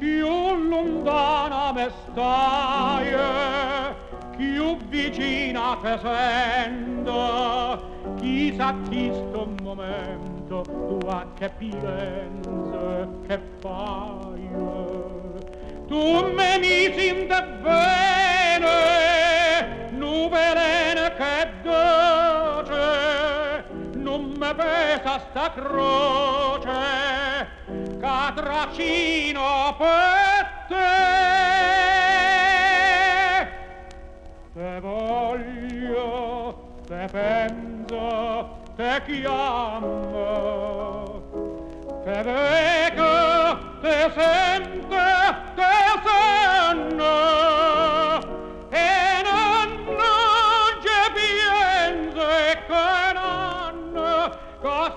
lontana me stai più vicina te sento. Chissà chi sto momento tu a che pienze che fai? Tu me misi in te pesa sta croce ca tracino per te. Te voglio, te penso, te chiamo, te vedo, te sento,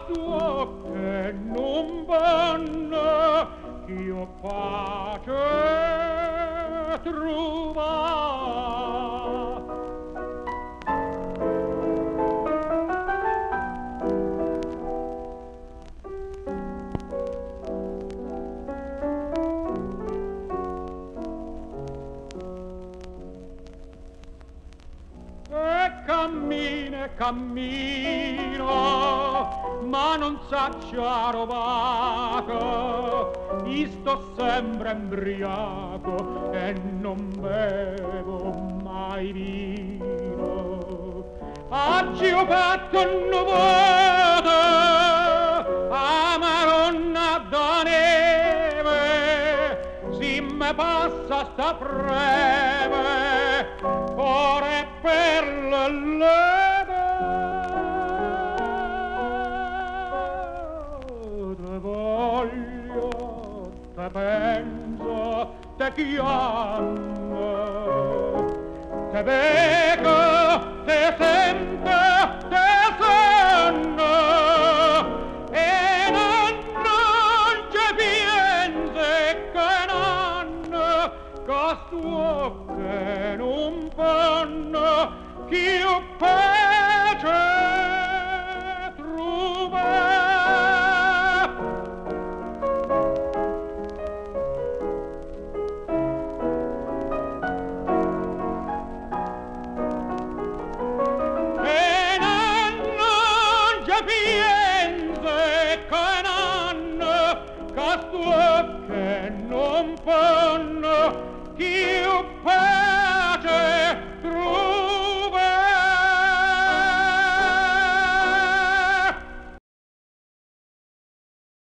tuo che non vanno, io pace truva. Cammina e cammino, ma non saccio a rovato, sto sempre embriaco e non bevo mai vino. Oggi ho fatto un nuvoto, a maronna da neve, si me passa sta breve, penso te chiamo te vedo te sento te sanno e non non ci piense che non costuo che non fanno chiù pace non